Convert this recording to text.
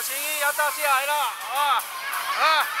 我的要到西海了啊啊。